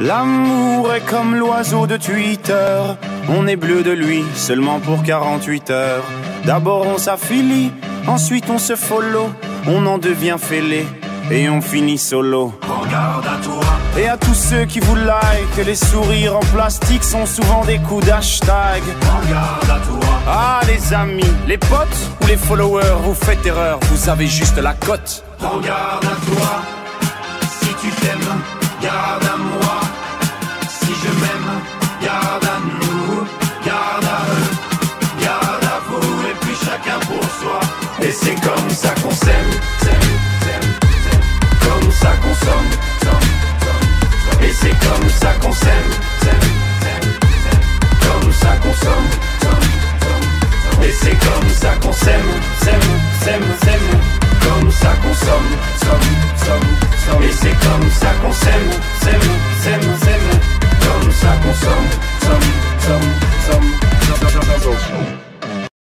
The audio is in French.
L'amour est comme l'oiseau de Twitter. On est bleu de lui seulement pour 48 heures. D'abord on s'affilie, ensuite on se follow, on en devient fêlé et on finit solo. Regarde à toi. Et à tous ceux qui vous like, les sourires en plastique sont souvent des coups d'hashtag. Regarde à toi. Ah les amis, les potes ou les followers, vous faites erreur, vous avez juste la cote. Regarde à toi. Comme ça qu'on s'aime. Comme ça qu'on somme. Et c'est comme ça qu'on s'aime. Comme ça qu'on somme. Et c'est comme ça qu'on s'aime. S'aime, s'aime. Comme ça qu'on somme. Somme, somme. Et c'est comme ça qu'on s'aime. S'aime, s'aime. Comme ça qu'on somme, somme, somme, somme.